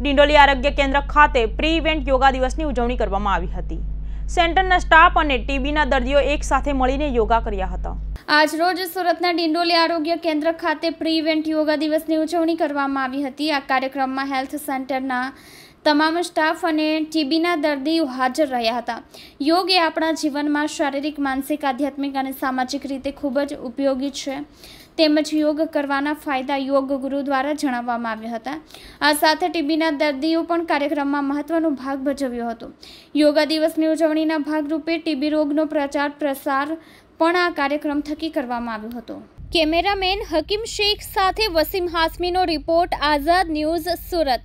ડિંડોલી આરોગ્ય કેન્દ્ર ખાતે પ્રી ઇવેન્ટ યોગા દિવસની ઉજવણી કરવામાં આવી હતી. સેન્ટરના સ્ટાફ અને ટીબીના દર્દીઓ એક સાથે મળીને યોગા કર્યા હતા. આજરોજ સુરતના ડિંડોલી આરોગ્ય કેન્દ્ર ખાતે પ્રી ઇવેન્ટ યોગા દિવસની ઉજવણી કરવામાં આવી હતી. આ કાર્યક્રમમાં હેલ્થ સેન્ટરના તમામ સ્ટાફ અને ટીબીના દર્દીઓ હાજર રહ્યા હતા. યોગ એ આપણા જીવનમાં શારીરિક, માનસિક, આધ્યાત્મિક અને સામાજિક રીતે ખૂબ જ ઉપયોગી છે. તેમજ યોગ કરવાના ફાયદા યોગ ગુરુ દ્વારા જણાવવામાં આવ્યા હતા. આ સાથે ટીબીના દર્દીઓ પણ કાર્યક્રમમાં મહત્વનો ભાગ ભજવ્યો હતો. યોગા દિવસની ઉજવણીના ભાગરૂપે ટીબી રોગનો પ્રચાર, પ્રસાર પણ આ કાર્યક્રમ થકી કરવામાં આવ્યો હતો. કેમેરામેન હકીમ શેખ સાથે વસીમ હાસમીનો રિપોર્ટ, આઝાદ ન્યૂઝ સુરત.